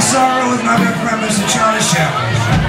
Sorrow with my good friend Mr. Charlie Chaplin.